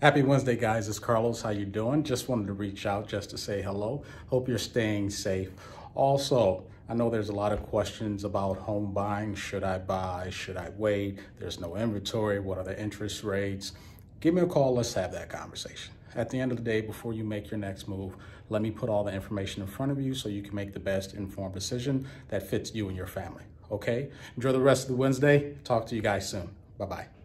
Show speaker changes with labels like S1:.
S1: Happy Wednesday, guys. It's Carlos. How you doing? Just wanted to reach out just to say hello. Hope you're staying safe. Also, I know there's a lot of questions about home buying. Should I buy? Should I wait? There's no inventory. What are the interest rates? Give me a call. Let's have that conversation. At the end of the day, before you make your next move, let me put all the information in front of you so you can make the best informed decision that fits you and your family. Okay? Enjoy the rest of the Wednesday. Talk to you guys soon. Bye-bye.